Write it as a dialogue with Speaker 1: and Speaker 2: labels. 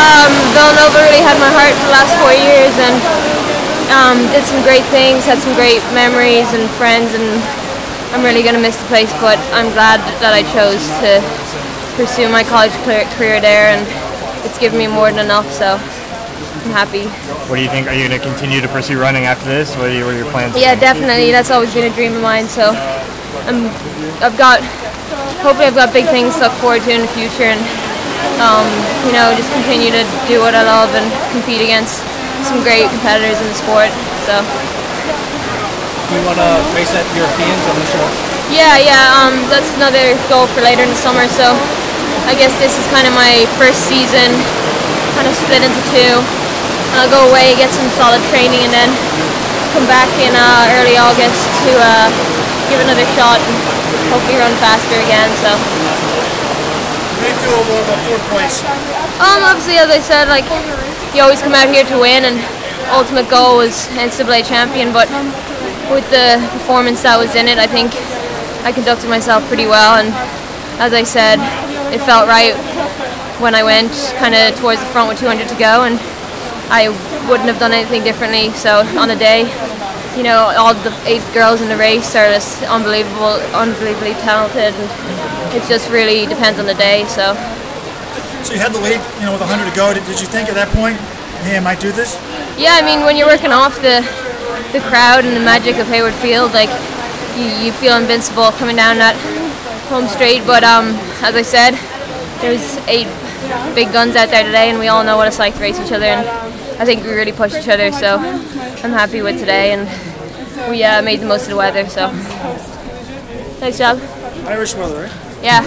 Speaker 1: Um, Villanova really had my heart for the last four years and um, did some great things, had some great memories and friends, and I'm really going to miss the place. But I'm glad that I chose to pursue my college career there, and it's given me more than enough. So I'm happy.
Speaker 2: What do you think? Are you going to continue to pursue running after this? What are, your, what are your plans?
Speaker 1: Yeah, definitely. That's always been a dream of mine. So I'm, I've got, hopefully, I've got big things to look forward to in the future, and um, you know, just continue to do what I love and compete against some great competitors in the sport. So.
Speaker 3: Do you want to race at Europeans on the show?
Speaker 1: Yeah, yeah. Um, that's another goal for later in the summer. So I guess this is kind of my first season, kind of split into two. I'll go away, get some solid training, and then come back in uh, early August to uh, give another shot and hopefully run faster again. So.
Speaker 4: Fourth place?
Speaker 1: Um, obviously, as I said, like you always come out here to win, and ultimate goal was NCAA champion. But with the performance that was in it, I think I conducted myself pretty well, and as I said, it felt right when I went kind of towards the front with 200 to go, and I wouldn't have done anything differently. So on the day, you know, all the eight girls in the race are just unbelievable, unbelievably talented, and it just really depends on the day. So.
Speaker 4: So you had the lead, you know, with 100 to go. Did, did you think at that point, hey, I might do this?
Speaker 1: Yeah, I mean, when you're working off the the crowd and the magic of Hayward Field, like you, you feel invincible coming down that home straight. But um, as I said, there's eight big guns out there today, and we all know what it's like to race each other. And I think we really pushed each other, so I'm happy with today, and we uh, made the most of the weather. So nice job.
Speaker 4: Irish weather, right?
Speaker 1: Yeah.